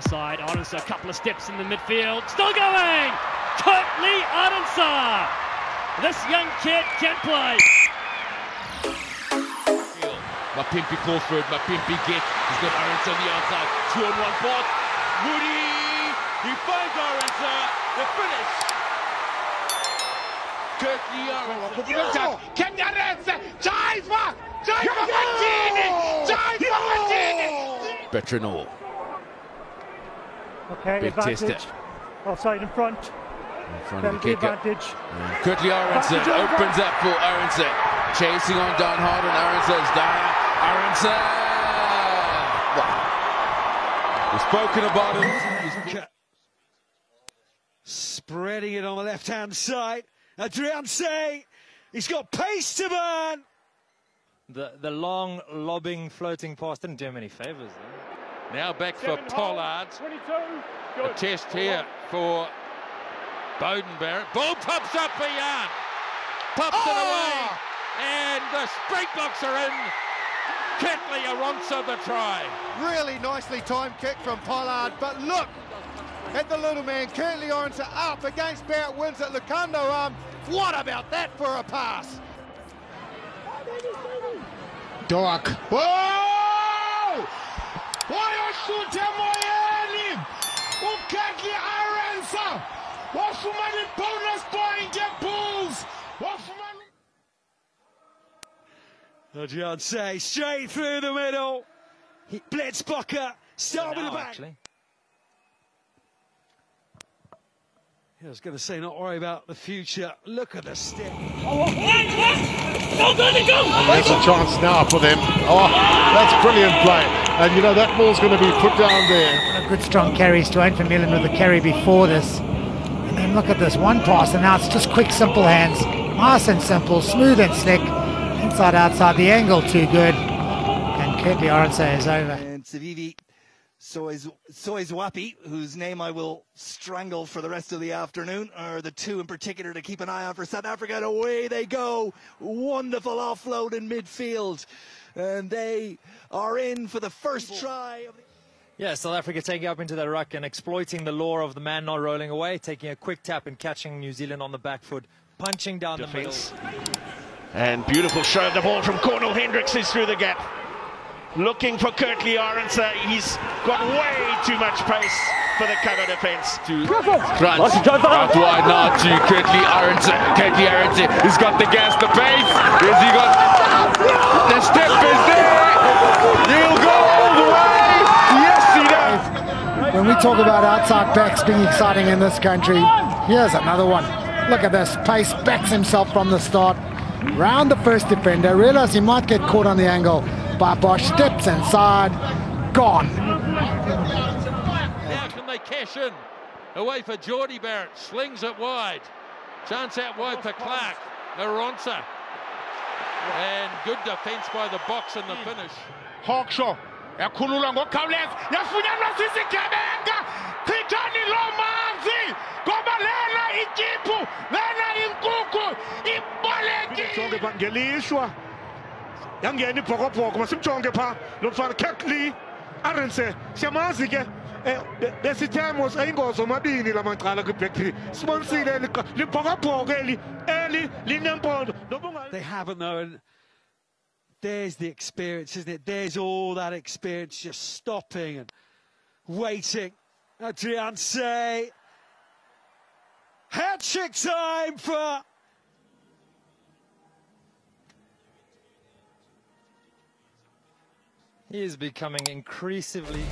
far side. Arendse a couple of steps in the midfield. Still going! Kurt-Lee Arendse! This young kid can play. Mapimpi Crawford, Mapimpi get. He's got Arendse on the outside. Two on one fourth. Moody! He finds Arendse. The finish. Kurt-Lee Arendse. Kenya Arendse! Taifa! Taifa Martini! Taifa Martini! Bertrand Okay, Big advantage. tester. Offside in front. in front of the kicker. advantage. Kurt-Lee Arendse Advantage over. opens up for Arendse. Chasing on down hard on Arendse. It's Dyer. Arendse! Wow. We've spoken about him. Spreading it on the left hand side. Arendse, he's got pace to burn. The the long lobbing floating pass didn't do him any favours. Though. Now back for Pollard. A test here for Beauden Barrett. Ball pops up for Jan. Pops it away. And the Springboks are in. Kurt-Lee Arendse the try. Really nicely timed kick from Pollard, but look at the little man, Kurt-Lee Arendse up against Barrett wins at Lukhanyo Am. Um, what about that for a pass? Doak. Oh! Wayoshuta moyeni! uKetli Arendse wafumana i-bonus point ye-Bulls wafumana Arendse eh? straight through the middle. Blitzbocker, start with the Now, back. actually. Yeah, I was going to say, not worry about the future. Look at the step. Oh, There's a chance now for them. Oh, that's brilliant play. And you know, that ball's going to be put down there. A good strong carry. Stuart Vermeulen with the carry before this. And then look at this one pass, and now it's just quick, simple hands. Nice and simple, smooth and slick. Inside, outside, the angle too good. And Kurt-Lee Arendse is over. and Savivi Soiz Soizwapi, whose name I will strangle for the rest of the afternoon, are the two in particular to keep an eye on for South Africa. And away they go. Wonderful offload in midfield. And they are in for the first try. Of the- Yeah, South Africa taking up into the ruck and exploiting the law of the man not rolling away, taking a quick tap and catching New Zealand on the back foot, punching down Defence. the middle. And beautiful show of the ball from Cornel Hendricks is through the gap. Looking for Kurt-Lee Arendse. He's got way too much pace for the cover defence. to Grant. Out wide now to Kurt-Lee Arendse. Kurt-Lee Arendse. He's got the gas, the pace. Has he got the step is there? He'll go all the way. Yes, he does. When we talk about outside backs being exciting in this country, here's another one. Look at this. Pace backs himself from the start. Round the first defender. Realize he might get caught on the angle. But Bosch steps inside. Gone. Now can they cash in? Away for Jordie Barrett. Slings it wide. Chance out wide for Clark. Arendse. And good defence by the box in the finish. Hawkshaw yakhululwa ngokukhawuleza yafunyanwa sisigebenga chithani loo manzi? Ngoba lena ityiphu lena inkukhu ibalekile jonge pha ngelishwa. Yangena ibhokobhoko masimjonge pha. Lo mfana Kurt-Lee Arendse siyamazi ke eh, be- besithemos ayingozi omabini la macala kwi-back sibonisile eli qa- libhokobhoko eli eli linempondo They haven't though, and there's the experience, isn't it? There's all that experience just stopping and waiting. Arendse. Hat trick time for He is becoming increasingly